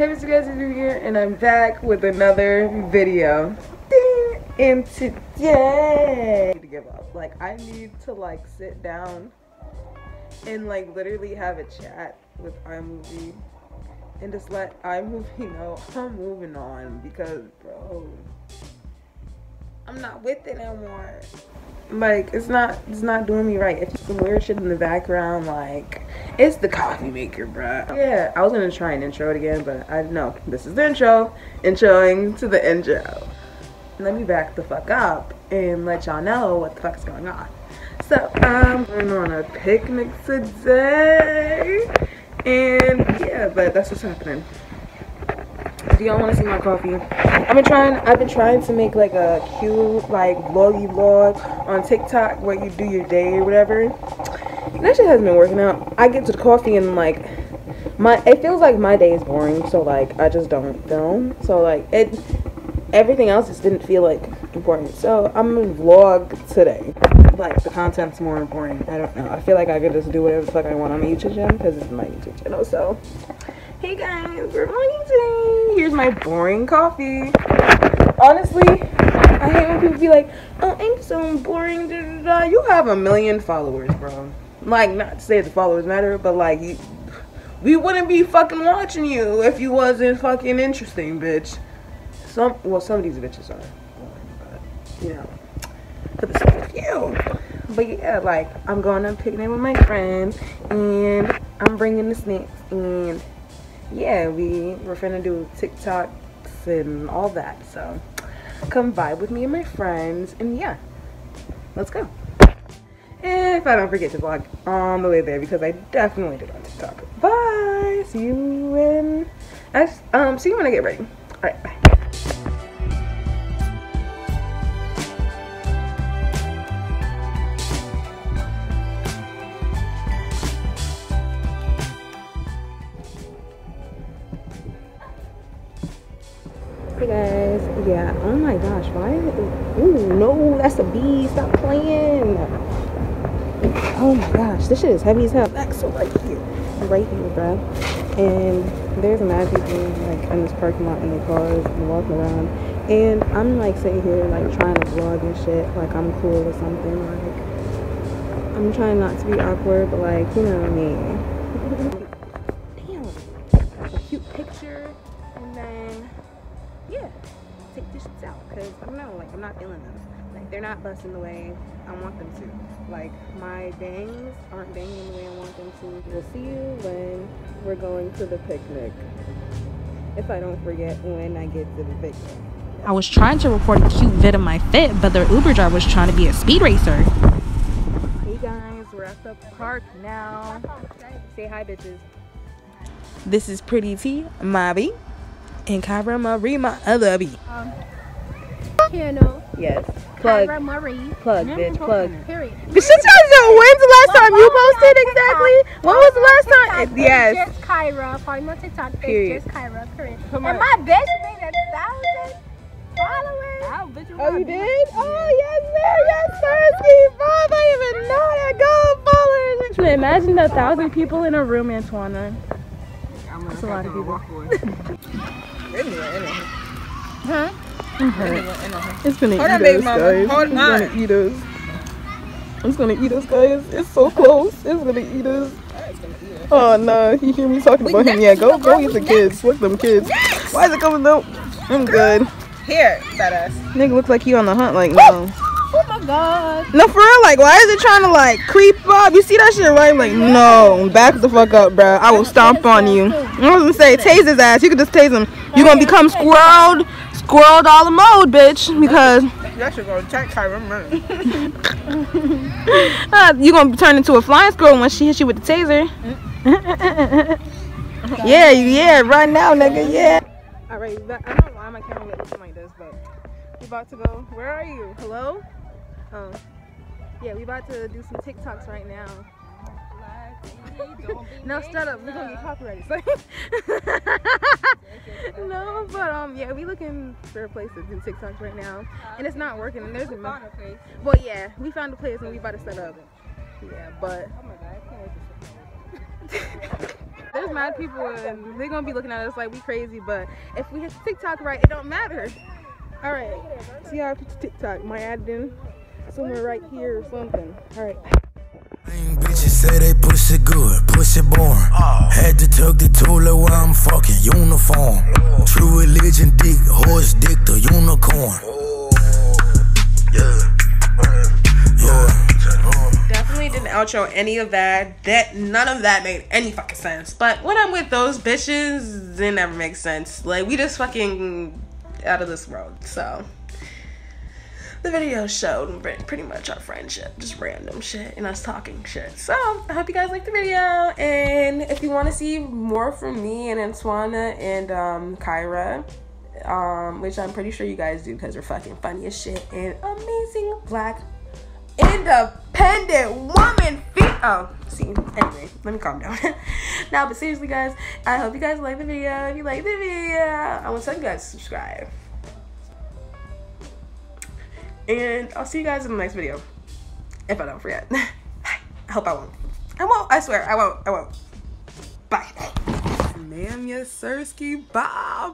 Hey, Mr. Guys, you here, and I'm back with another video. Ding! And today, need to give up. Like, I need to like sit down and like literally have a chat with iMovie and just let iMovie know I'm moving on because, bro, I'm not with it anymore. Like, it's not, it's not doing me right. It's some weird shit in the background, like. It's the coffee maker, bruh. Yeah, I was gonna try and intro it again, but I know this is the intro. Introing to the intro. Let me back the fuck up and let y'all know what the fuck is going on. So um, I'm going on a picnic today, and yeah, but that's what's happening. Do y'all want to see my coffee? I've been trying. I've been trying to make like a cute like vloggy vlog on TikTok where you do your day or whatever And that shit hasn't been working out. I get to the coffee and like my it feels like my day is boring, so like I just don't film. So like it everything else just didn't feel like important. So I'm gonna vlog today. Like the content's more important. I don't know. I feel like I could just do whatever the fuck I want on my YouTube channel because it's my YouTube channel. So hey guys, we're vlogging today. Here's my boring coffee. Honestly, I hate when people be like, "Oh, I'm so boring." Da, da, da. You have a million followers, bro like not to say the followers matter, but like you, we wouldn't be fucking watching you if you wasn't fucking interesting, bitch. Some well, some of these bitches are, but you know, of you. But yeah, like I'm going on picnic with my friends, and I'm bringing the snacks, and yeah, we we're finna do TikToks and all that. So come vibe with me and my friends, and yeah, let's go if I don't forget to vlog on the way there because I definitely did on TikTok. Bye. See you when I um see you when I get ready. All right. Bye. Hey guys, yeah, oh my gosh, why? Ooh, no, that's a bee, stop playing. Oh my gosh, this shit is heavy as hell. That's so right here. Right here, bro. And there's mad people like in this parking lot in their cars and walking around. And I'm like sitting here like trying to vlog and shit like I'm cool or something. Like I'm trying not to be awkward, but like, you know what I mean. Damn. A cute picture and then yeah, take this shit out. Cause I don't know, like I'm not feeling them. Like they're not busting the way I want them to. Like my bangs aren't banging the way I want them to. We'll see you when we're going to the picnic. If I don't forget when I get to the picnic. I was trying to record a cute vid of my fit, but the Uber driver was trying to be a speed racer. Hey guys, we're at the park now. Say hi, bitches. This is Pretty T, Mabi, and Kyra Marie, my other B. Um, channel. Yes. Plug. Kyra Marie. Plug, bitch. Plug. Period. But shit, y'all know when's the last time you posted exactly? When was the last time? Yes. Just Kyra. Follow me on TikTok. It's Period. just Kyra. Period. And my bitch made a thousand followers. Oh, you did? Oh, yes, sir. Yes, sir. Steve Bob. I even know that. Go followers. Imagine a thousand people in a room, Antoine. That's a lot of people. Huh? It's gonna Hold eat us, mama. guys. Hold it's gonna eat us. It's gonna eat us, guys. It's so close. It's gonna eat us. Oh no, you hear me talking about him? Yeah, go go eat the kids. Look them kids. Why is it coming out? I'm good. Here, that ass. Nigga looks like he on the hunt. Like no. Oh my god. No, for real. Like, why is it trying to like creep up? You see that shit, right? Like, no, back the fuck up, bro. I will stomp on you. I was gonna say, tase his ass. You could just tase him. You gonna become squirreled, squirreled all the mode, bitch. Because That should go attack Kyra. uh, you gonna turn into a flying squirrel when she hits you with the taser. yeah, yeah, right now, nigga. Yeah. All right, I don't know why my camera looking like this, but we about to go. Where are you? Hello? Oh, yeah, we about to do some TikToks right now. No, shut up. We're gonna get copyrighted. no, but um, yeah, we looking for a place to do TikToks right now, and it's not working. And there's a place. well, yeah, we found a place and we about to set up. Yeah, but Oh my god, I can't wait to this there's mad people and they're gonna be looking at us like we crazy. But if we hit TikTok right, it don't matter. All right. See how I put TikTok? My add in somewhere right here or something. All right. Lame bitches say they pussy good, pussy born. Had to tuck the toilet while I'm fucking uniform. True religion, dick, horse, dick, the unicorn. Definitely didn't outro any of that. That none of that made any fucking sense. But when I'm with those bitches, it never makes sense. Like we just fucking out of this world. So the video showed pretty much our friendship, just random shit and us talking shit. So I hope you guys liked the video. And if you want to see more from me and Antoine and um, Kyra, um, which I'm pretty sure you guys do because we're fucking funny as shit and amazing black independent woman oh see anyway let me calm down now but seriously guys i hope you guys like the video if you like the video i want to tell you guys to subscribe and i'll see you guys in the next video. If i don't forget. I hope i won't. I won't. I swear i won't. I won't. Bye. Ma'am yes sirski bob